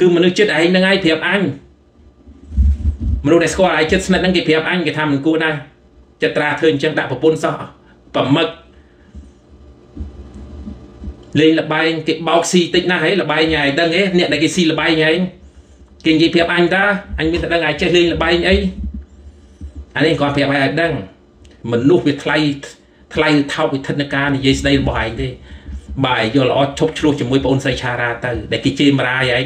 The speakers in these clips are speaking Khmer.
គឺមនុស្សចិត្តឯងហ្នឹងឯងប្រាប់អញមនុស្សដែលស្គាល់ឯងចិត្តស្និទ្ធហ្នឹងគេប្រាប់អញគេថាមិនគួរដែរចិត្តត្រាធ្វើអញ្ចឹងដាក់ប្រពន្ធសោះប្រមឹកលេងលបែងគេបោកស៊ីតិចណាស់ហីលបែងឯងដឹងទេអ្នកដែលគេស៊ីលបែងឯងគេនិយាយប្រាប់អញតាអញមានតែដឹងឯងចេះលេងលបែងអីអានេះគាត់ប្រាប់ឲ្យដឹងមនុស្សវាថ្លៃថ្លៃថោកវិធានការនិយាយស្ដីរបស់ឯងទេ បាយយល់ល្អឈប់ឆ្លោះជាមួយបងអូនស្រីឆារ៉ាទៅដែលគេជេរមរាយឯង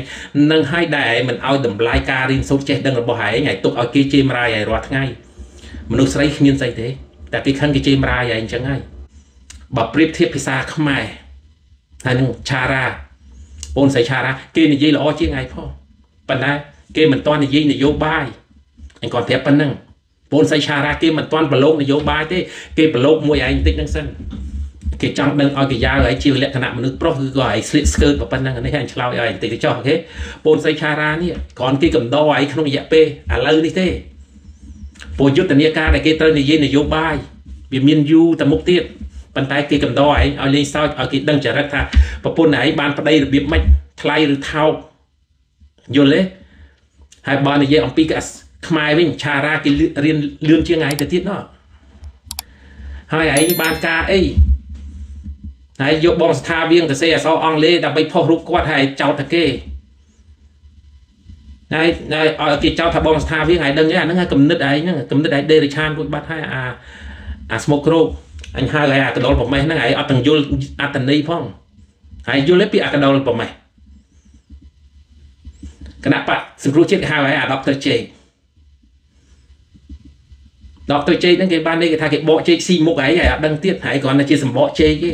នឹងឲ្យដែរឯងមិនឲ្យតម្លៃការរៀនសូត្រចេះដឹងរបស់ឯងឲ្យទុកឲ្យគេជេរមរាយឯងរាល់ថ្ងៃមនុស្សស្រីគ្មានស្អីទេតែគេខឹងគេជេរមរាយឯងអញ្ចឹងហើយបើប្រៀបធៀបភាសាខ្មែរហើយនឹងឆារ៉ាបងស្រីឆារ៉ាគេនិយាយល្អជាងឯងផងប៉ុន្តែគេមិនទាន់និយាយនយោបាយអញគាត់ប្រាប់ប៉ុណ្ណឹងបងស្រីឆារ៉ាគេមិនទាន់ប្រឡូកនយោបាយទេគេប្រឡូកមួយឯងបន្តិចហ្នឹងសិន គេចង់ដឹងឲ្យគេយ៉ាវឲ្យជាលក្ខណៈមនុស្សប្រុសគឺក៏ឲ្យស្លៀកស្កើតប៉ុណ្ណឹងនេះអញឆ្លោយឲ្យបន្តិចទៅចោះអូខេបូនសៃឆារ៉ានេះគ្រាន់គេកំដរឲ្យក្នុងរយៈពេលឥឡូវនេះទេពលយុទ្ធនាការដែលគេត្រូវនិយាយនយោបាយវាមានយូរទៅមុខទៀតប៉ុន្តែគេកំដរឯងឲ្យលេងសើចឲ្យគេដឹងចរិតថាប្រពន្ធឯងបានប្តីរបៀបម៉េចថ្លៃឬថោកយល់ទេហើយបើនិយាយអំពីខ្មែរវិញឆារ៉ាគេរៀនលឿនជាងឯងទៅទៀតណោះហើយឯងបានការអី ហើយយកបងស្ថាវៀងទៅសេអសអង់គ្លេសដើម្បីផុសរូបគាត់ហើយចោទតែគេហើយឲ្យគេចោទថាបងស្ថាវៀងហើយដឹងទេអាហ្នឹងគំនិតឯងហ្នឹងគំនិតឯងដេរិឆានរួចបាត់ហើយអាអាស្មុកគ្រូអញហៅហើយអាកដុលប្រមេះហ្នឹងហើយអត់ទាំងយល់អត្តន័យផងហើយយល់ទេពីអាកដុលប្រមេះគណៈបកសង្គ្រោះជាតិគេហៅហើយអាដុកទ័រជេដុកទ័រជេហ្នឹងគេបាននេះគេថាគេបកជេកស៊ីមុខហើយហើយអត់ដឹងទៀតហើយគ្រាន់តែជាសម្បកជេកទេ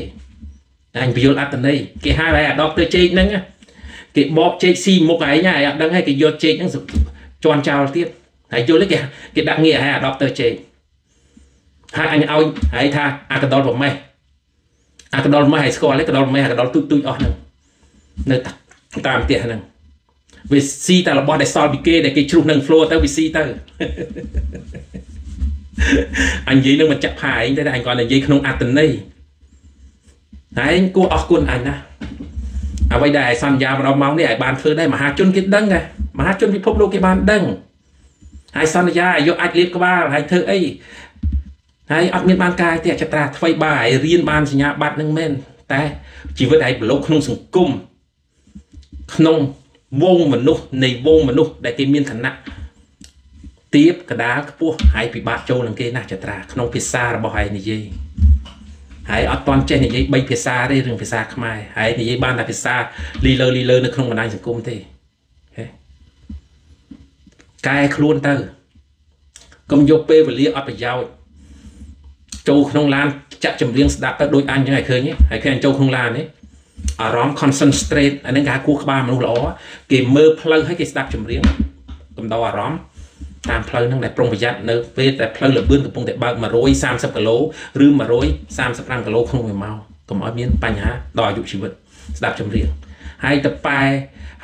អញពយល់អត្តន័យគេហៅឲ្យអាដបទៅជែកហ្នឹងគេបបជែកស៊ីមុខឯងហើយអត់ដឹងឲ្យគេយកជែកហ្នឹងជន់ចោលទៀតហើយយល់ទេគេគេដាក់ងារឲ្យអាដបទៅជែកហើយអញឲ្យហើយថាអាកដុលប្រមេះអាកដុលម៉េះឲ្យស្គាល់ទេកដុលម៉េះអាកដុលទូចទូចអស់ហ្នឹងនៅតាមផ្ទះហ្នឹងវាស៊ីតែរបស់ដែលសល់ពីគេដែលគេជ្រុះនឹង floor ទៅវាស៊ីទៅអញនិយាយនឹងមិនចាក់ផាឯងទេតែអញគាត់និយាយក្នុងអត្តន័យ ឯងគួរអរគុណអញណាអ្វីដែលឯសន្យាម្ដងមកនេះឯបានធ្វើដែរមហាជនគេដឹងដែរមហាជនពិភពលោកគេបានដឹងហើយសន្យាឲ្យយកអាចលៀបក្បាលហើយធ្វើអីហើយអត់មានបានការទេចត្រាថ្មីបាយរៀនបានសញ្ញាបត្រនឹងមែនតែជីវិតឯងប្រឡូកក្នុងសង្គមក្នុងវងមនុស្សនៃវងមនុស្សដែលគេមានឋានៈទៀបកដាលខ្ពស់ហើយពិបាកចូលនឹងគេណាស់ចត្រាក្នុងភាសារបស់ឯងនិយាយ ហើយអត់តន់ចេះនិយាយ3ភាសាទេរឿងភាសាខ្មែរហើយនិយាយបានតែភាសាលីលើលីលើនៅក្នុងបណ្ដាញសង្គមទេកែខ្លួនទៅកុំយកពេលវេលាអត់ប្រយោជន៍ចូលក្នុងឡានចាក់ចម្រៀងស្ដាប់ទៅដូចអញចឹងឲ្យឃើញហើយឃើញចូលក្នុងឡាននេះអារម្មណ៍ concentrate អានឹងគេហៅគោះក្បាលមនុស្សល្អគេមើលផ្លូវឲ្យគេស្ដាប់ចម្រៀងកំដៅអារម្មណ៍ តាមផ្លូវហ្នឹងដែលប្រុងប្រយ័ត្ននៅពេលតែផ្លូវលបឿនកំពុងតែបើក130គីឡូឬ135គីឡូក្នុងមួយម៉ោងកុំឲ្យមានបញ្ហាដល់អាយុជីវិតស្ដាប់ចម្រៀងហើយតប៉ែ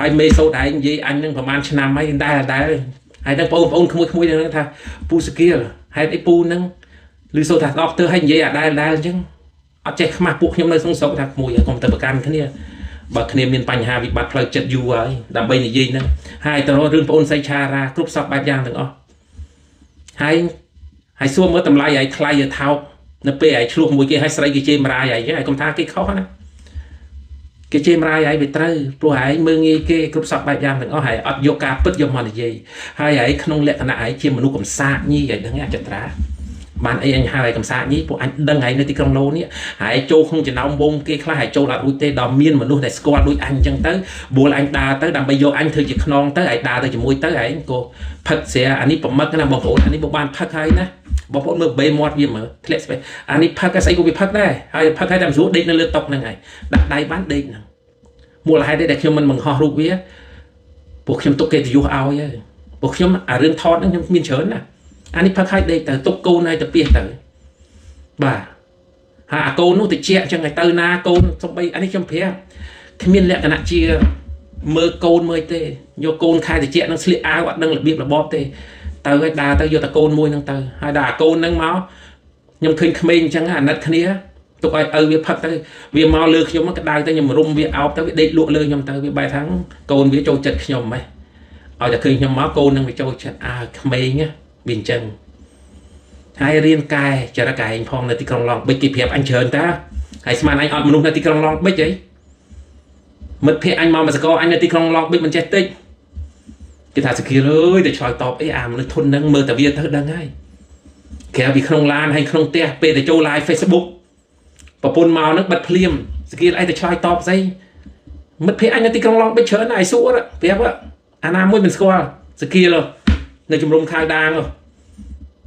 ហើយមេសូតឯងនិយាយអញនឹងប្រហែលឆ្នាំហើយដែរដែរហើយនឹងបងប្អូនក្មួយក្មួយហ្នឹងថាពូសគៀលហេតុអីពូហ្នឹងឬសូថាដកទ័រឲ្យនិយាយអាដែរដែរអញ្ចឹងអត់ចេះខ្មាស់ពួកខ្ញុំនៅក្នុងស្រុកថាក្មួយកុំទៅប្រកាន់គ្នា បើគ្នាមានបញ្ហាវិបត្តិផ្លូវចិត្តយូរហើយដើម្បីនិយាយហ្នឹងហើយទៅរឿងបងអូនសៃឆារ៉ាគ្រប់សពបែបយ៉ាងទាំងអស់ហើយហើយសួរមើលតម្លៃឲ្យថ្លៃឲ្យថោកនៅពេលឲ្យឆ្លោះមួយគេឲ្យស្រីគេជេរមរាយឲ្យហើយកុំថាគេខុសណាគេជេរមរាយឲ្យវាត្រូវព្រោះឯងមើងងាយគេគ្រប់សពបែបយ៉ាងទាំងអស់ហើយអត់យកការពិតយកមកនិយាយហើយឯងក្នុងលក្ខណៈឯងជាមនុស្សកំសាកញីឲ្យដឹងអចត្រា បានអីអញហៅឲ្យកំសាកញីពួកអញដឹងហើយនៅទីក្រុងឡូនេះហើយចូលក្នុងចំណោមវងគេខ្លះហើយចូលអត់រួចទេដល់មានមនុស្សដែលស្គាល់ដូចអញអញ្ចឹងទៅបួលអញដើរទៅដើម្បីយកអញធ្វើជាខ្នងទៅហើយដើរទៅជាមួយទៅឯងក៏ផឹកស្រាអានេះប្រមឹកណាបងប្អូនអានេះបងបានផឹកហើយណាបងប្អូនមើលបេមាត់វាមើលធ្លាក់ស្បែអានេះផឹកស្អីក៏វាផឹកដែរហើយផឹកហើយតែមិនស្រួលដេកនៅលើតុហ្នឹងហើយដាក់ដៃបានដេកហ្នឹងមូលហេតុទេដែលខ្ញុំមិនបង្ហោះរូបវាពួកខ្ញុំទុកគេទៅយុះឲ្យហើយពួកខ្ញុំអារឿងថតហ្នឹងខ្ញុំមានច្រើនណា អានេះផឹកហើយដេកទៅទុកកូនឲ្យទៅពីទៅបាទហើយអាកូននោះតិចអញ្ចឹងឲ្យទៅណាកូនសំបីអានេះខ្ញុំប្រាប់គ្មានលក្ខណៈជាមើលកូនមើលទេយកកូនខែតិចនឹងស្លៀកអាវអត់ដឹងរបៀបរបបទេទៅឲ្យដើរទៅយកតកូនមួយហ្នឹងទៅហើយដល់អាកូនហ្នឹងមកខ្ញុំឃើញក្មេងអញ្ចឹងអាណិតគ្នាកទុកឲ្យឪវាផឹកទៅវាមកលើខ្ញុំក្តៅទៅខ្ញុំរុំវាអោបទៅវាដេកលក់លើខ្ញុំទៅវាបែរថាកូនវាចូលចិត្តខ្ញុំហ៎ឲ្យតែឃើញខ្ញុំមកកូននឹងវាចូលចិត្តអើក្មេង វាអញ្ចឹងហើយរៀនកែចរិតកែឯងផងនៅទីក្រុងឡង់បិចគេប្រាប់អញច្រើនតាហើយស្មានអញអត់មនុស្សនៅទីក្រុងឡង់បិចអីមិត្តភ័ក្ដិអញមកមកសកលអញនៅទីក្រុងឡង់បិចមិនចេះតិចគេថាសគីលអើយទៅឆ្លើយតបអីអាមនុស្សធន់នឹងមើលតែវាទៅដឹងហើយក្រៅពីក្នុងឡានហើយក្នុងផ្ទះពេលទៅចូល live Facebook ប្រពន្ធមកនឹងបិទភ្លាមសគីលអីទៅឆ្លើយតបស្អីមិត្តភ័ក្ដិអញនៅទីក្រុងឡង់បិចច្រើនហើយសួរប្រាប់អាណាមួយមិនស្គាល់សគីលនៅជំរំខៅដាង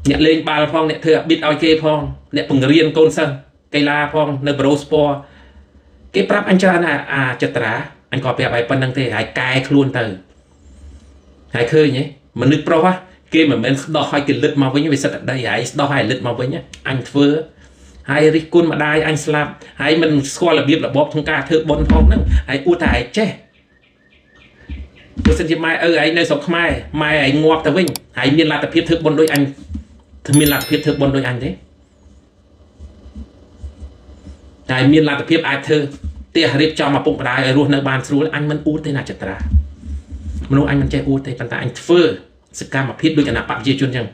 អ្នកលេងបាល់ផងអ្នកធ្វើអាប៊ីតឲ្យគេផងអ្នកបង្រៀនកូនសិស្សកីឡាផងនៅប្រូស្ពតគេប្រាប់អញច្រើនអាចត្រាអញក៏ប្រាប់ឲ្យប៉ុណ្្នឹងទេហើយកែខ្លួនទៅហើយឃើញហ៎មនុស្សប្រុសគេមិនមែនស្ដោះឲ្យគេលឹតមកវិញវាសិតតែដីហើយស្ដោះឲ្យលឹតមកវិញអញធ្វើហើយរិះគន់ម្ដាយអញស្លាប់ហើយមិនស្គាល់របៀបរបបក្នុងការធ្វើបុណ្យផងហ្នឹងហើយអួតតែឯងចេះបើសិនជាម៉ែឪឯងនៅស្រុកខ្មែរម៉ែឯងងាប់ទៅវិញហើយមានលទ្ធភាពធ្វើបុណ្យដូចអញ មានលទ្ធភាពធ្វើបុណ្យដូចអញទេតែមានលទ្ធភាពអាចធ្វើផ្ទះរៀបចំឪពុកម្ដាយឲ្យរស់នៅបានស្រួលអញមិនអួតទេណាចត្រាមនុស្សអញមិនចេះអួតទេប៉ុន្តែអញធ្វើសកម្មភាពដូចគណៈបកប្រជាជនចឹង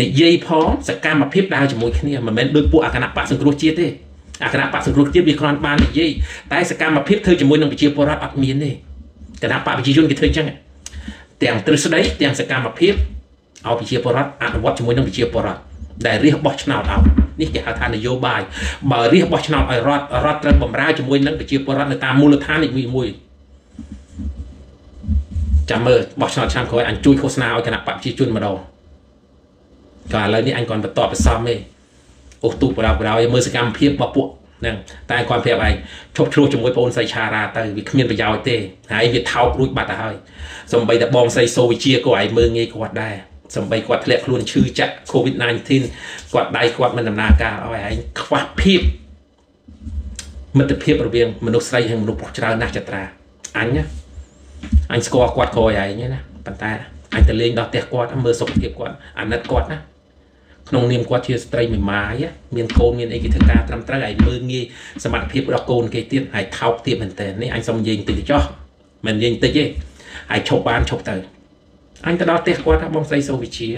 និយាយផងសកម្មភាពដើរជាមួយគ្នាមិនមែនដូចពួកអគណៈបកសង្គ្រោះជាតិទេអគណៈបកសង្គ្រោះជាតិវាគ្រាន់បាននិយាយតែសកម្មភាពធ្វើជាមួយនឹងប្រជាពលរដ្ឋអត់មានទេគណៈបកប្រជាជនគេធ្វើចឹងទាំងទ្រឹស្ដីទាំងសកម្មភាព ឲ្យប្រជាពលរដ្ឋអនុវត្តជាមួយនឹងប្រជាពលរដ្ឋដែលរៀបបោះឆ្នោតឲ្យនេះគេហៅថានយោបាយបើរៀបបោះឆ្នោតឲ្យរដ្ឋរដ្ឋត្រូវបំរើជាមួយនឹងប្រជាពលរដ្ឋនៅតាមមូលដ្ឋាននីមួយៗចាំមើលបោះឆ្នោតឆ្នាំក្រោយអញជួយឃោសនាឲ្យគណៈបព្វជិជនម្ដងក៏ឥឡូវនេះអញគាត់បន្តបន្សំទេអូសទូបរោបរោមើលសកម្មភាពរបស់ពួកហ្នឹងតែគាត់ប្រាប់ឯងឈប់ឆ្លោះជាមួយបងស្រីឆារ៉ាទៅវាគ្មានប្រយោជន៍ទេហើយវាថោករួចបាត់ទៅហើយសំបីតែបងស្រីសូវិជាក៏ឯងមើលងាយគាត់ដែរ សំបីគាត់ធ្លាក់ខ្លួនឈឺចាក់ COVID-19 គាត់ដៃគាត់មិនដំណើរការឲ្យឯងខ្វះភាពមិត្តភាពរវាងមនុស្សស្រីនិងមនុស្សប្រុសច្រើនណាស់ចត្រាអញណាអញស្គាល់គាត់ក្រោយឯងណាប៉ុន្តែអញទៅលេងដល់ផ្ទះគាត់មើលសុខភាពគាត់អាណិតគាត់ណាក្នុងនាមគាត់ជាស្ត្រីមេម៉ាយមានកូនមានអីគេធ្វើការត្រឹមត្រូវហើយមើលងាយសមត្ថភាពរបស់កូនគេទៀតហើយថោកទៀតមែនតើនេះអញសុំនិយាយបន្តិចទៅចោះមិននិយាយបន្តិចទេហើយឈប់បានឈប់ទៅ អញទៅដល់ផ្ទះគាត់បងស្រីសូវិជា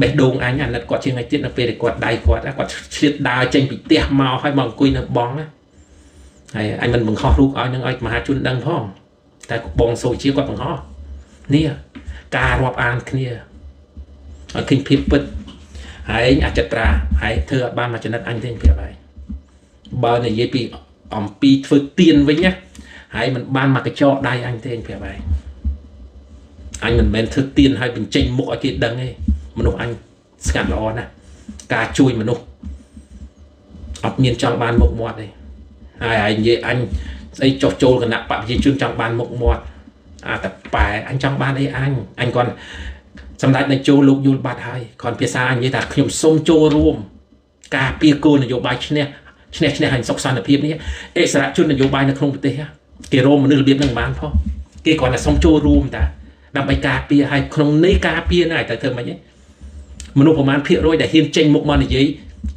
បេះដូងអញអាណិតគាត់ជាងថ្ងៃទៀតនៅពេលដែលគាត់ដៃគាត់គាត់ឆ្លៀតដើរចេញពីផ្ទះមកហើយមកអង្គុយនៅបងណាហើយអញមិនបង្ខំរូបឲ្យនឹងឲ្យមហាជនដឹងផងតែបងសូជាគាត់បង្ហោះនេះការរាប់អានគ្នាឲ្យឃើញភាពពិតហើយអចិត្រាហើយធ្វើឲ្យបានមកចំណិតអញទេប្រាប់ហើយបើនិយាយពីអំពីធ្វើទៀនវិញណាហើយมันបានមកកញ្ចក់ដៃអញទេប្រាប់ហើយ អញមិនមែនធ្វើទៀនឲ្យបញ្ចេញមុខឲ្យគេដឹងទេមនុស្សអញស្ងាត់ល្អណាស់ការជួយមនុស្សអត់មានចង់បានមុខមាត់ទេហើយហើយនិយាយអញស្អីចុះចូលគណៈបព្វជិជនចង់បានមុខមាត់អាតប៉ែអញចង់បានអីអញអញគាត់សម្ដេចនៃចូលលោកយល់បាត់ហើយគាត់ភាសាអញនិយាយថាខ្ញុំសូមចូលរួម ការពៀគោលនយោបាយឈ្នះឈ្នះឈ្នះឲ្យសុខសន្តិភាពនេះអិសរាជជននយោបាយនៅក្នុងប្រទេសគេរោមមនុស្សរបៀបហ្នឹងបានផងគេគាត់តែសូមចូលរួមតា ដើម្បីការពារឲ្យក្នុងន័យការពារហ្នឹងឲ្យទៅធ្វើម៉េចមនុស្សប្រមាណភាគរយដែលហ៊ានចេញមុខមកនិយាយ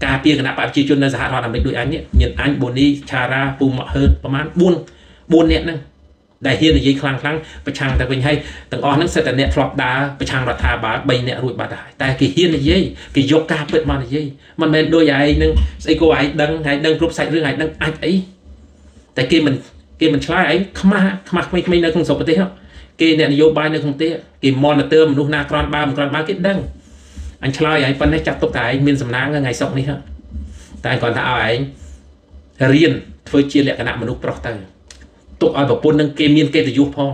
ការពារគណៈបព្វជិជននៅសហរដ្ឋអាមេរិកដូចអញនេះមានអញបូនីឆារ៉ាពូម៉ាក់ហឺតប្រហែល4 4នាក់ហ្នឹងដែលហ៊ាននិយាយខ្លាំងខ្លាំងប្រឆាំងតែវិញហើយទាំងអស់ហ្នឹងសិតតែអ្នកធ្លាប់ដើរប្រឆាំងរដ្ឋាភិបាល3នាក់រួចបាត់ហើយតែគេហ៊ាននិយាយគេយកការពិតមកនិយាយមិនមែនដូចឯងនឹងស្អីក៏ឯងដឹងឯងដឹងគ្រប់សាច់រឿងឯងដឹងអាចអីតែគេមិនគេមិនឆ្លើយឯងខ្មាស់ខ្មាស់ក្មេងៗនៅក្នុងស្រុកប្រទេស គេអ្នកនយោបាយនៅក្នុងប្រទេសគេ monitor មនុស្សណាក្រន់បើមិនក្រន់បើគេដឹងអញឆ្លើយឲ្យប៉ុណ្ណេះចាត់ទុកតែឯងមានសំណាងថ្ងៃសុកនេះតែគាត់ថាឲ្យឯងរៀនធ្វើជាលក្ខណៈមនុស្សប្រុសទៅទុកឲ្យប្រពន្ធនឹងគេមានកិត្តិយសផង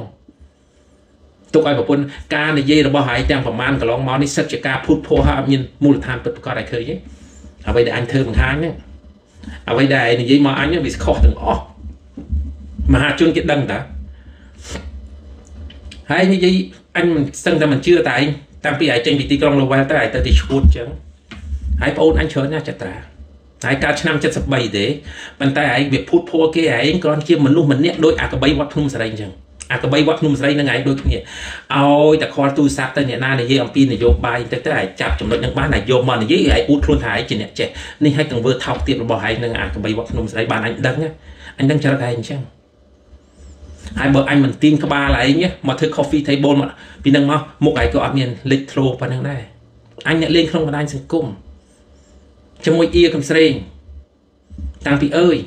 ទុកឲ្យប្រពន្ធការនិយាយរបស់ឯងទាំងប្រមាណកន្លងមកនេះសិតជាការភូតភរហើយអត់មានមូលដ្ឋានពិតប្រាកដឲ្យឃើញទេអ្វីដែលអញធ្វើបង្ហាញហ្នឹងអ្វីដែលនិយាយមកអញវាខុសទាំងអស់មហាជនគេដឹងតា ហើយនិយាយអញមិនស្ទឹងតែមិនជឿតែឯងតាំងពីឯងចេញពីទីក្រុង Lowell ទៅឯងទៅទីឈួតអញ្ចឹងហើយបងអូនអញច្រើនណាស់ចត្រាហើយកើតឆ្នាំ73ទេប៉ុន្តែឯងវាភូតភ័រគេឯងគ្រាន់ជាមនុស្សម្នាក់ដូចអាកបីវត្តភ្នំសរីអញ្ចឹងអាកបីវត្តភ្នំស្រីនឹងឯងដូចគ្នាឲ្យតែខលទូរស័ព្ទទៅអ្នកណានិយាយអំពីនយោបាយទៅទៅឯងចាប់ចំណុចនឹងបានតែយកមកនិយាយឯងអួតខ្លួនថាឯងជាអ្នកចេះនេះឲ្យទាំងធ្វើថោកទៀតរបស់ឯងនឹងអាកបីវត្តភ្នំស្រីបានអញដឹងអញដឹងចរិតឯងអញ្ចឹង ហើយបើអញមិនទាញក្បាលឯងមកធ្វើ coffee table មកពីនឹងមកមុខឯងក៏អត់មានលេចធ្លោប៉ុណ្្នឹងដែរអញអ្នកលេងក្នុងបណ្ដាញសង្គមជាមួយអៀកំស្រេងតាំងពីអើយ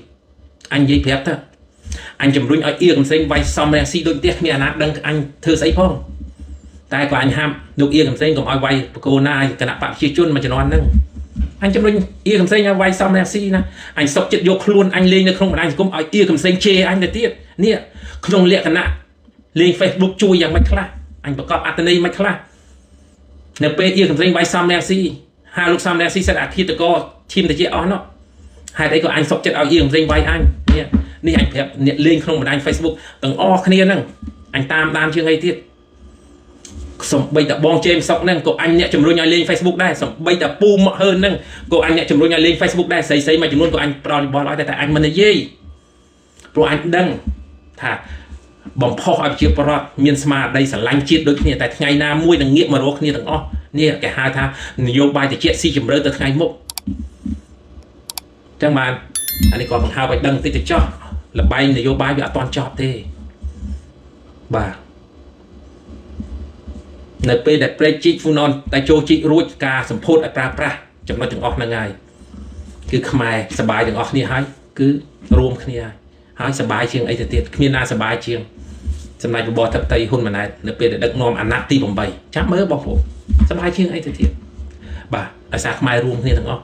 អញនិយាយប្រាប់ទៅអញជំរុញឲ្យអៀកំស្រេងវាយសំរាំងស៊ីដូចផ្ទះគ្មានអាណាដឹងអញធ្វើស្អីផងតែក៏អញហាមលោកអៀកំស្រេងកុំឲ្យវាយបកគោណាគណៈបព្វជិជនមួយចំនួនហ្នឹងអញជំរុញអៀកំស្រេងឲ្យវាយសំរាំងស៊ីណាអញសុកចិត្តយកខ្លួនអញលេងនៅក្នុងបណ្ដាញសង្គមឲ្យអៀកំស្រេងជេរអញទៅទៀត នេះក្នុងលក្ខណៈលេង Facebook ជួយយ៉ាងម៉េចខ្លះអញប្រកបអត្តន័យមិនខ្លះនៅពេលអៀកំស្រេងវាយសំរាំងស៊ីហើយលោកសំរាំងស៊ីសិតអាឃាតកោឈាមតិចអស់នោះហេតុអីក៏អញសុកចិត្តឲ្យអៀកំស្រេងវាយអញនេះនេះអញប្រាប់អ្នកលេងក្នុងបណ្ដាញ Facebook ទាំងអស់គ្នាហ្នឹងអញតាមដានជាងអីទៀតសំបីតាបងជេមសុកហ្នឹងក៏អញអ្នកជំរុញឲ្យលេង Facebook ដែរសំបីតាពូមកហើនហ្នឹងក៏អញអ្នកជំរុញឲ្យលេង Facebook ដែរស្រីស្រីមួយចំនួនក៏អញផ្ដល់យោបល់ឲ្យតែអញមិននិយាយព្រោះអញដឹង ថាបំផុសឲ្យជាប្រដ្ឋមានស្មារតីស្រឡាញ់ជាតិដូចគ្នាតែថ្ងៃណាមួយនឹងងាកមករកគ្នាទាំងអស់នេះគេហៅថានយោបាយតិចស៊ីជម្រៅទៅថ្ងៃមុខចឹងបានអានេះគាត់បង្ហើបឲ្យដឹងតិចទៅចោះលបែងនយោបាយវាអត់ទាន់ចប់ទេបាទនៅពេលដែលប្រេកជីកហ្វូណនតែចូលជីករួចការសម្ពោធឲ្យប្រើប្រាស់ចំណុចទាំងអស់ហ្នឹងហើយគឺខ្មែរសបាយទាំងអស់គ្នាហើយគឺរួមគ្នាហើយ ហើយសបាយជាងអីទៅទៀតគ្មានណាសបាយជាងសម្ដេចបបរធិបតីហ៊ុនម៉ាណែតនៅពេលដែលដឹកនាំអាណត្តិទី8ចាំមើលបងប្អូនសបាយជាងអីទៅទៀតបាទដោយសារខ្មែររួមគ្នាទាំងអស់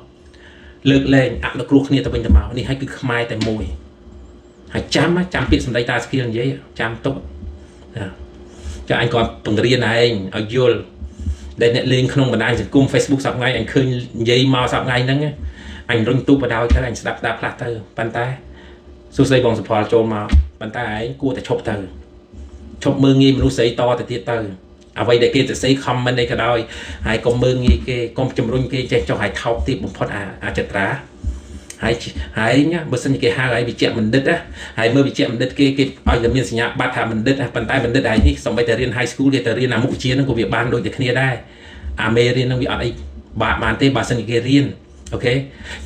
លើកលែងអនុគ្រោះគ្នាទៅវិញទៅមកនេះហើយគឺខ្មែរតែមួយហើយចាំចាំពាក្យសម្ដីតាស្គីលនិយាយចាំទុកចាអញគាត់បង្រៀនឯងឲ្យយល់ដែលអ្នកលេងក្នុងបណ្ដាញសង្គម Facebook សប្ងៃអញឃើញនិយាយមកសប្ងៃហ្នឹងអញរញទូបដោយទៅអញស្ដាប់ស្ដាប់ផ្លាស់ទៅប៉ុន្តែ សួស្ដីបងសុផលចូលមកប៉ុន្តែឯងគួរតែឈប់ទៅឈប់មើងងាយមនុស្សស្រីតទៅទៀតទៅអ្វីដែលគេទៅស្អី comment អីក៏ដោយហើយកុំមើងងាយគេកុំជំរុញគេចេះចុះឲ្យថោកទីបំផុតអាចត្រាហើយហើយណាបើសិនជាគេហៅឲ្យវិជ្ជបណ្ឌិតណាហើយមើលវិជ្ជបណ្ឌិតគេគេឲ្យតែមានសញ្ញាបត្រថាបណ្ឌិតប៉ុន្តែបណ្ឌិតហើយនេះសំបីតែរៀន high school គេទៅរៀនអាមុខវិជ្ជាហ្នឹងក៏វាបានដូចតែគ្នាដែរអាមេរៀនហ្នឹងវាអត់អីបាក់បានទេបើសិនជាគេរៀនអូខេ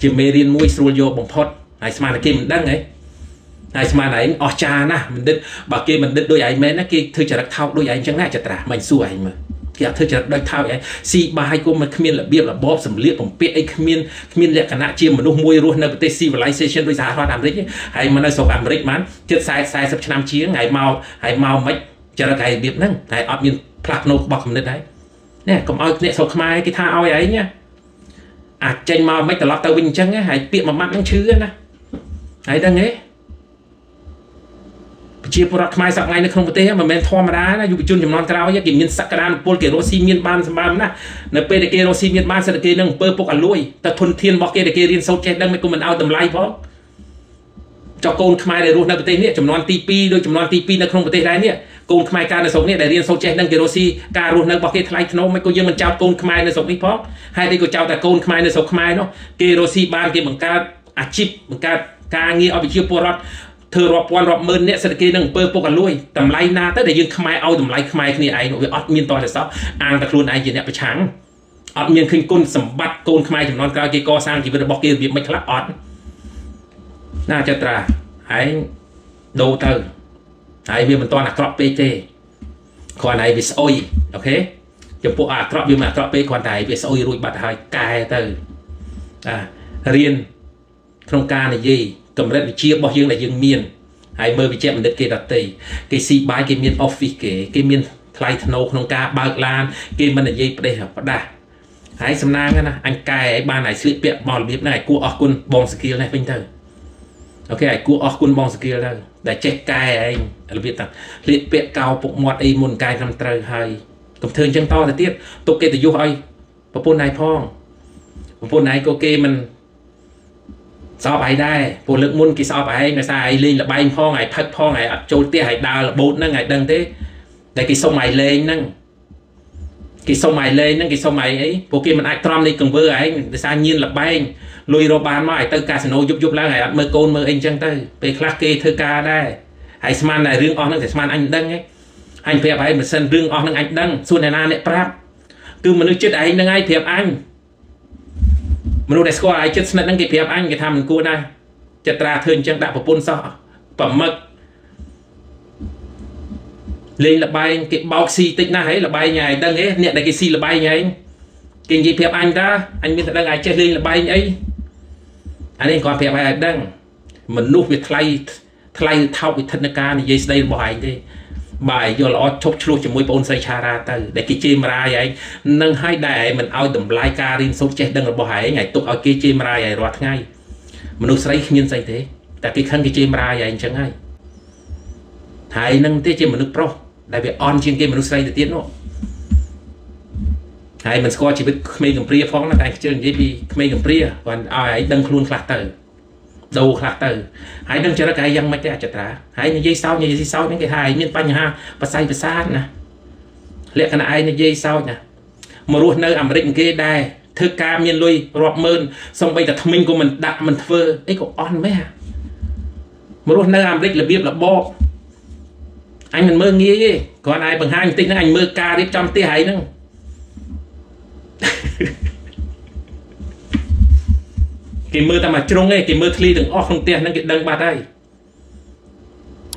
ជាមេរៀនមួយស្រួលយកបំផុតហើយស្មានតែគេមិនដឹងហ៎ ហើយស្មានឯងអស់ចាណាបណ្ឌិតបើគេបណ្ឌិតដូចឯងមែនណាគេធ្វើចរិតថោកដូចឯងចឹងណាចត្រាមិនសួរឯងមើលគេអត់ធ្វើចរិតដូចថោកឯងស៊ីបាយក៏មិនគ្មានរបៀបរបបសម្លៀកបំពាក់អីគ្មានគ្មានលក្ខណៈជាមនុស្សមួយរស់នៅប្រទេស civilization ដូចសហរដ្ឋអាមេរិកហើយមកនៅស្រុកអាមេរិកបានជិត40 40ឆ្នាំជាងហើយមកហើយមកមិនចរិតឯរបៀបហ្នឹងហើយអត់មានផ្លាស់ប្ដូររបស់គំនិតហើយនេះកុំឲ្យអ្នកស្រុកខ្មែរគេថាឲ្យឯងណាអាចចេញមកមិនត្រឡប់ទៅវិញអញ្ចឹងហើយពាក្យមួយម៉ាត់ហ្នឹងឈឺណាហើយដឹងទេ ប្រជាពលរដ្ឋខ្មែរសប្តាហ៍នៅក្នុងប្រទេសមិនមែនធម្មតាណាយុវជនចំនួនក្រោយគេមានសក្តានុពលគេរស់ស៊ីមានបានសម្បើមណានៅពេលដែលគេរស់ស៊ីមានបានសេដ្ឋកិច្ចនឹងអំពើពុកអលួយតែធនធានរបស់គេដែលគេរៀនសូត្រចេះដឹងមិនគុំមិនឲ្យតម្លៃផងចុះកូនខ្មែរដែលរស់នៅប្រទេសនេះចំនួនទី2ដូចចំនួនទី2នៅក្នុងប្រទេសដែរនេះកូនខ្មែរការនៅស្រុកនេះដែលរៀនសូត្រចេះដឹងគេរស់ស៊ីការរស់នៅរបស់គេថ្លៃថ្នូរមិនក៏យើងមិនចោទកូនខ្មែរនៅស្រុកនេះផងហើយនេះក៏ចោទតែកូនខ្មែរនៅស្រុកខ្មែរនោះគេរស់ស៊ីបានគេបង្កើតអាជីពបង្កើតការងារឲ្យប្រជាពលរដ្ឋ ធ្វើរាប់ពាន់រាប់ម៉ឺនអ្នកសេដ្ឋកិច្ចនឹងអំពើពុកអលួយតម្លៃណាទៅដែលយើងខ្មែរឲ្យតម្លៃខ្មែរគ្នាឯងវាអត់មានតោះតែសោះអាងតែខ្លួនឯងជាអ្នកប្រឆាំងអត់មានឃើញគុណសម្បត្តិកូនខ្មែរចំនួនក្រោយគេកសាងជីវិតរបស់គេរបៀបមិនខ្លះអត់ណាចត្រាឯងដូរទៅហើយវាមិនតន់អាក្រក់ពេកទេគ្រាន់តែវាស្អុយអូខេចំពោះអាក្រក់វាមិនអាក្រក់ពេកគ្រាន់តែវាស្អុយរួចបាត់ហើយកែទៅអារៀនក្នុងការនិយាយ កម្រិតវិជារបស់យើងដែលយើងមានហើយមើលវិជ្ជាបណ្ឌិតគេដតីគេស៊ីបាយគេមាន office គេគេមានថ្លៃធ្នូក្នុងការបើកឡាន គេមិននិយាយផ្ដេសផ្ដាស់ហើយសំណាងណាអញកែឲ្យបានឲ្យស្លៀកពាក់មករបៀបហ្នឹងឲ្យគួរអរគុណបងសគីលនេះវិញទៅអូខេឲ្យគួរអរគុណបងសគីលទៅដែលចេះកែឯងរបៀបតាស្លៀកពាក់កោពុកមាត់អីមុនកែត្រឹមត្រូវហើយកុំធ្វើអញ្ចឹងតទៅទៀតទុកគេទៅយុះឲ្យប្រពន្ធឯងផងប្រពន្ធឯងក៏គេមិន ស្អប់ឯងដែរពួកលើកមុនគេស្អប់ឯងដោយសារឯងលេងលបែងផងឯងផឹកផងឯងអត់ចូលផ្ទះឯងដើររបូតហ្នឹងឯងដឹងទេតែគេសុំឯងលេងហ្នឹងគេសុំឯងលេងហ្នឹងគេសុំឯងអីពួកគេមិនអាចទ្រាំនៃកង្វើឯងដោយសារញៀនលបែងលុយរកបានមកឲ្យទៅកាស៊ីណូយប់យប់ឡើងហើយអត់មើលកូនមើលអីអញ្ចឹងទៅពេលខ្លះគេធ្វើការដែរហហើយស្មានតែរឿងអស់ហ្នឹងតែស្មានអញដឹងឯងអញប្រាប់ឯងមិនសិនរឿងអស់ហ្នឹងអញដឹងសួរអ្នកណាអ្នកប្រាប់គឺមនុស្សចិត្តឯងហ្នឹងឯងប្រាប់អញ មនុស្សដែលស្គាល់ឯងចិត្តស្និទ្ធហ្នឹងគេប្រាប់អញគេថាមិនគួរដែរចិត្តត្រាធ្វើអញ្ចឹងដាក់ប្រពន្ធសោះប្រមឹកលេងលបែងគេបោកស៊ីតិចណាស់ហីលបែងឯងដឹងហ៎អ្នកដែលគេស៊ីលបែងឯងគេនិយាយប្រាប់អញតាអញមានតែដឹងឯងចេះលេងលបែងអីអានេះគាត់ប្រាប់ឲ្យដឹងមនុស្សវាថ្លៃថ្លៃថោកវិធានការនិយាយស្ដីរបស់ឯងទេ បាទយល់ល្អឈប់ឆ្លោះជាមួយបងស្រីឆារ៉ាទៅដែលគេជេរមរាយឯងនឹងឲ្យដែរឯងមិនឲ្យតម្លៃការរៀនសូត្រចេះដឹងរបស់ឯងឲ្យទុកឲ្យគេជេរមរាយឯងរាល់ថ្ងៃមនុស្សស្រីគ្មានស្អីទេតែគេខឹងគេជេរមរាយឯងអញ្ចឹងហើយហើយនឹងទេជាមនុស្សប្រុសដែលវាអន់ជាងគេមនុស្សស្រីទៅទៀតនោះហើយមិនស្គាល់ជីវិតក្មេងកំព្រាផងណាតែខ្ជិលនិយាយពីក្មេងកំព្រាគាត់ឲ្យឯងដឹងខ្លួនខ្លះទៅ ដូរខ្លះទៅហើយនឹងចរិតឯងយ៉ាងម៉េចទេអចត្រាហើយនិយាយសោចនិយាយសោចហ្នឹងគេថាឯងមានបញ្ហាប្រស័យប្រសាទណាលក្ខណៈឯងនិយាយសោចណាមករស់នៅអាមេរិកគេដែរធ្វើការមានលុយរាប់ម៉ឺនសំបីតែថ្មិញក៏មិនដាក់មិនធ្វើអីក៏អន់មែនមករស់នៅអាមេរិករបៀបរបបអញមិនមើលងាយទេគ្រាន់តែបង្ហាញបន្តិចហ្នឹងអញមើលការរៀបចំផ្ទះហើយហ្នឹង គេមើលតែមកជ្រុងឯងគេមើលធ្លីទាំងអស់ក្នុងផ្ទះហ្នឹងគេដឹងបាត់ហើយ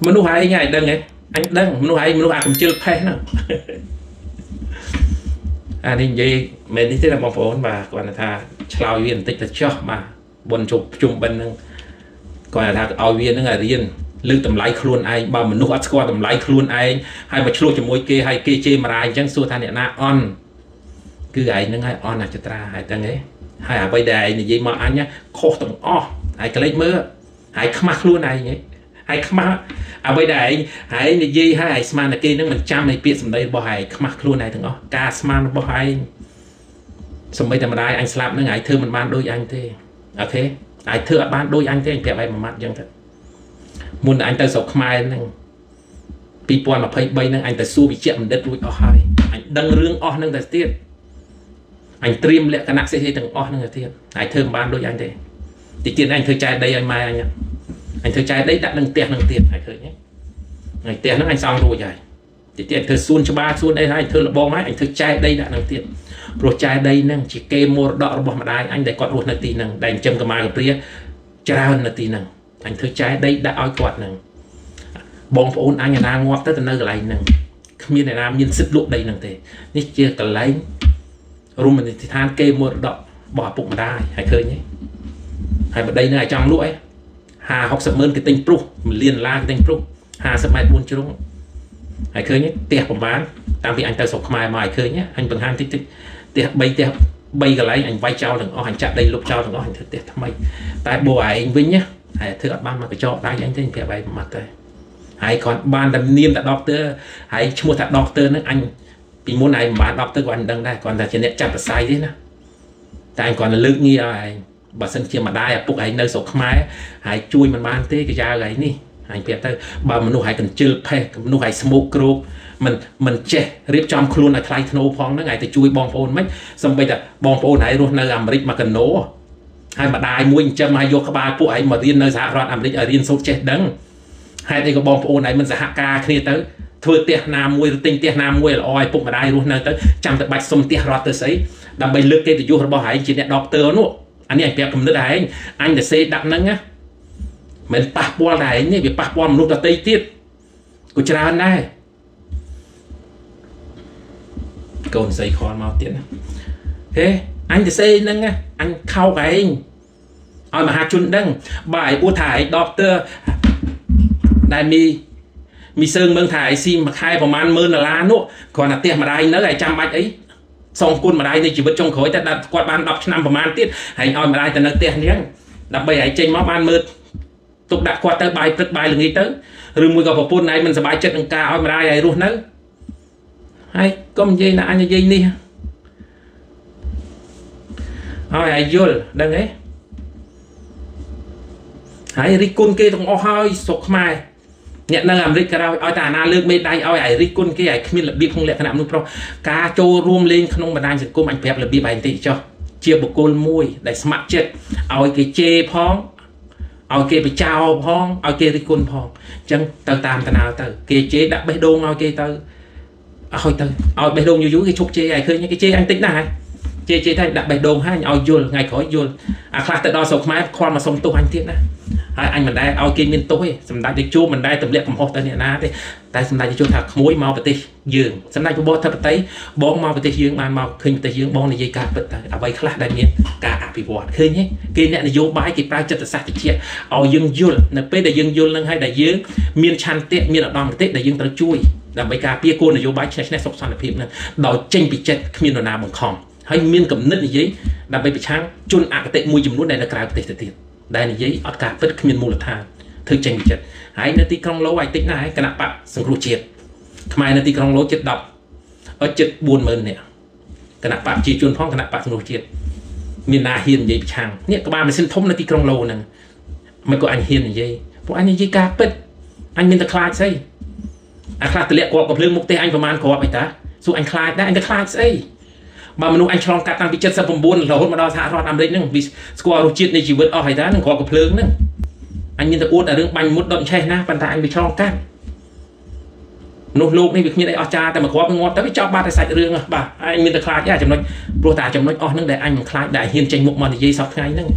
មនុស្សឯងឯងដឹងឯងអញដឹងមនុស្សឯងមនុស្សអាកំជិលផេះហ្នឹងអានេះនិយាយមែននេះទេបងប្អូនបាទគាត់ថាឆ្លោយវាបន្តិចទៅចោះបាទបុនជប់ជុំបិណ្ឌហ្នឹងគាត់ថាឲ្យវាហ្នឹងឲ្យរៀនលើកតម្លៃខ្លួនឯងបើមនុស្សអត់ស្គាល់តម្លៃខ្លួនឯងហើយមកឆ្លោះជាមួយគេហើយគេជេរមរាយអញ្ចឹងសួរថាអ្នកណាអន់គឺឯងហ្នឹងហើយអន់អចត្រាហើយទាំងឯង ហើយអ្វីដែលឯងនិយាយមកអញខុសទាំងអស់ហើយកលេចមើលហើយខ្មាស់ខ្លួនឯងហើយខ្មាស់អ្វីដែលឯងហើយនិយាយហើយឯងស្មានតែគេនឹងមិនចាំនៃពាក្យសម្ដីរបស់ឯងខ្មាស់ខ្លួនឯងទាំងអស់ការស្មានរបស់ឯងសម្បីតែម្ដាយអញស្លាប់នឹងឯងធ្វើមិនបានដូចអញទេអូខេឯងធ្វើអត់បានដូចអញទេអញប្រាប់ឯងមួយម៉ាត់អញ្ចឹងទៅមុនអញទៅស្រុកខ្មែរហ្នឹង2023ហ្នឹងអញទៅសួរវិជ្ជបណ្ឌិតរួចអស់ហើយអញដឹងរឿងអស់ហ្នឹងតែទៀត អញត្រៀមលក្ខណៈផ្សេងៗទាំងអស់ហ្នឹងទៅទៀតហើយធ្វើមិនបានដូចអញទេតិចទៀតអញធ្វើចែកដីឲ្យម៉ែអញអញធ្វើចែកដីដាក់នឹងផ្ទះនឹងទៀតហើយឃើញទេហើយផ្ទះហ្នឹងអញសង់រួចហើយតិចទៀតធ្វើសួនច្បារសួនអីហើយធ្វើលបងហើយអញធ្វើចែកដីដាក់នឹងទៀតព្រោះចែកដីហ្នឹងជាគេមរតករបស់ម្ដាយអញដែលគាត់រស់នៅទីហ្នឹងដែលចិញ្ចឹមកម្មាកព្រាច្រើននៅទីហ្នឹងអញធ្វើចែកដីដាក់ឲ្យគាត់ហ្នឹងបងប្អូនអញអាណាងាប់ទៅទៅនៅកន្លែងហ្នឹងគ្មានអ្នកណាមានសិទ្ធិលក់ដីហ្នឹងទេនេះជាកន្លែង រមណីយដ្ឋានគេមរតករបស់ឪពុកម្ដាយហើយឃើញទេហើយបដីនៅឲ្យចង់លក់អី50 60ម៉ឺនគេទិញព្រុស1លានដុល្លារគេទិញព្រុស50ម៉ែត្រ4ជ្រុងហើយឃើញទេផ្ទះប្រហែលតាំងពីអញទៅស្រុកខ្មែរមកឲ្យឃើញអញបង្ហាញតិចតិចផ្ទះ3ផ្ទះ3កន្លែងអញវាយចោលទាំងអស់អញចាក់ដីលុបចោលទាំងអស់អញធ្វើផ្ទះថ្មីតែបូឯងវិញណាហើយធ្វើអត់បានមកកញ្ចក់ដៃអញទេប្រាប់ឯងមកទៅហើយគាត់បានតែនាមតែដុកទ័រហើយឈ្មោះថាដុកទ័រហ្នឹងអញ ពីមុនឯងមិនបាន10ទៅគាត់មិនដឹងដែរគាត់ថាជាអ្នកចាប់ប្រស័យទេណាតែឯងគាត់លើកងារឲ្យឯងបើសិនជាម្ដាយឪពុកឯងនៅស្រុកខ្មែរហើយជួយមិនបានទេក៏យ៉ាវឯងនេះឯងប្រាប់ទៅបើមនុស្សហើយកញ្ជិលផេះមនុស្សហើយស្មោកគ្រូមិនមិនចេះរៀបចំខ្លួនឲ្យថ្លៃធ្នូផងហ្នឹងឯងទៅជួយបងប្អូនមិនសំបីតែបងប្អូនឯងរស់នៅអាមេរិកមកកណូហើយម្ដាយមួយចិញ្ចឹមឲ្យយកក្បាលពួកឯងមករៀននៅសហរដ្ឋអាមេរិកឲ្យរៀនសូត្រចេះដឹងហេតុអីក៏បងប្អូនឯងមិនសហការគ្នាទៅ ធ្វើផ្ទះណាមួយឬទិញផ្ទះណាមួយល្អឲ្យពុកម្ដាយរស់នៅទៅចាំតែបាច់សុំផ្ទះរត់ទៅស្អីដើម្បីលើកកិត្តិយសរបស់ឯងជាអ្នកដកទ័រនោះអានេះឯងប្រាប់គំនិតឯងអញទៅសេដាក់ហ្នឹងណាមិនប៉ះពាល់តែឯងនេះវាប៉ះពាល់មនុស្សដទៃទៀតក៏ច្រើនដែរកូនស្រីខលមកទៀតណាហេអញទៅសេហ្នឹងអញខោកឯងឲ្យមហាជនដឹងបើឯងអួតថាឯងដកទ័រដែលមាន មីសើងមើងថាឯស៊ីមួយខែប្រហែល10000ដុល្លារនោះគ្រាន់តែផ្ទះម្ដាយនៅឯចាំបាច់អីសងគុណម្ដាយនៃជីវិតចុងក្រោយតែគាត់បាន10ឆ្នាំប្រហែលទៀតហើយឲ្យម្ដាយទៅនៅផ្ទះនេះដើម្បីឲ្យចេញមកបានមើលទុកដាក់គាត់ទៅបាយព្រឹកបាយល្ងាចទៅឬមួយក៏ប្រពន្ធឯងមិនសប្បាយចិត្តនឹងការឲ្យម្ដាយឲ្យរស់នៅហើយកុំនិយាយណាអញនិយាយនេះហើយឲ្យយល់ដឹងទេហើយរិះគន់គេទាំងអស់ហើយស្រុកខ្មែរ អ្នកនៅអាមេរិកក៏ឲ្យឲ្យតែអាណាលើកមេដៃឲ្យឯរិះគន់គេឲ្យគ្មានរបៀបក្នុងលក្ខណៈមនុស្សប្រុសការចូលរួមលេងក្នុងបណ្ដាញសង្គមអញប្រាប់របៀបឯងតិចចុះជាបុគ្គលមួយ ដែលស្ម័គ្រចិត្តឲ្យគេជេរផងឲ្យគេបចោផងឲ្យគេរិះគន់ផងអញ្ចឹងទៅតាមតាណៅទៅ គេជេរដាក់បេះដូងឲ្យគេទៅឲ្យទៅឲ្យបេះដូងយូរយូរគេឈប់ជេរឲ្យឃើញគេជេរអញតិចណាស់ហើយជេរជេរតែដាក់បេះដូងហើយឲ្យយល់ថ្ងៃក្រោយយល់អាខ្លះទៅដល់ស្រុកខ្មែរខ្វល់មកសុំទោសអញទៀតណា ហើយអញមិនដែលឲ្យគេមានទោសទេសម្ដេចទៅជួបមិនដែលទម្លាក់កំហុសទៅអ្នកណាទេតែសម្ដេចទៅជួបថាក្មួយមកប្រទេសយើងសម្ដេចពបធិបតីបងមកប្រទេសយើងបានមកឃើញប្រទេសយើងបងនិយាយការពិតទៅអ្វីខ្លះដែលមានការអភិវឌ្ឍឃើញទេគេអ្នកនយោបាយគេប្រើចិត្តសាស្ត្រតិចឲ្យយើងយល់នៅពេលដែលយើងយល់នឹងហើយដែលយើងមានឆន្ទៈមានឧត្តមគតិដែលយើងត្រូវជួយដើម្បីការពារគោលនយោបាយឆ្នេះឆ្នេះសុខសន្តិភាពនឹងដោយចេញពីចិត្តគ្មាននរណាបង្ខំហើយមានកំណត់និយាយដើម្បីប្រឆាំងជនអគតិមួយចំនួនដែលនៅក្រៅប្រទេសទៅទៀត ដែលនិយាយអត់ការពិតគ្មានមូលដ្ឋានធ្វើចេញពីចិត្តហើយនៅទីក្រុងឡូឲ្យតិចណាស់ហើយគណៈបកសង្គ្រោះជាតិខ្មែរនៅទីក្រុងឡូជិត10អត់ជិត40000នាក់គណៈបកជាជនផងគណៈបកសង្គ្រោះជាតិមានណាហ៊ាននិយាយប្រឆាំងនេះក្បាលម៉ាស៊ីនធំនៅទីក្រុងឡូហ្នឹងមិនក៏អញហ៊ាននិយាយពួកអញនិយាយការពិតអញមានតែខ្លាចស្អីអាខ្លះទម្លាក់គ្រាប់កំភ្លើងមុខទេអញប្រហែលគ្រាប់អីតាសួរអញខ្លាចដែរអញទៅខ្លាចស្អី បើមនុស្សអញឆ្លងកាត់តាំងពី79រហូតមកដល់សហរដ្ឋអាមេរិកហ្នឹងវាស្គាល់រសជាតិនៃជីវិតអស់ហើយតានឹងគ្រាប់កំភ្លើងហ្នឹងអញមានតែអួតតែរឿងបាញ់មុតដុតឆេះណាប៉ុន្តែអញវាឆ្លងកាត់នោះលោកនេះវាគ្មានអីអស្ចារ្យតែមកគ្រាប់ងាប់ទៅវាចប់បាត់តែសាច់រឿងបាទអញមានតែខ្លាចតែចំណុចព្រោះតែចំណុចអស់ហ្នឹងដែលអញមិនខ្លាចដែលហ៊ានចេញមុខមកនិយាយសពថ្ងៃហ្នឹង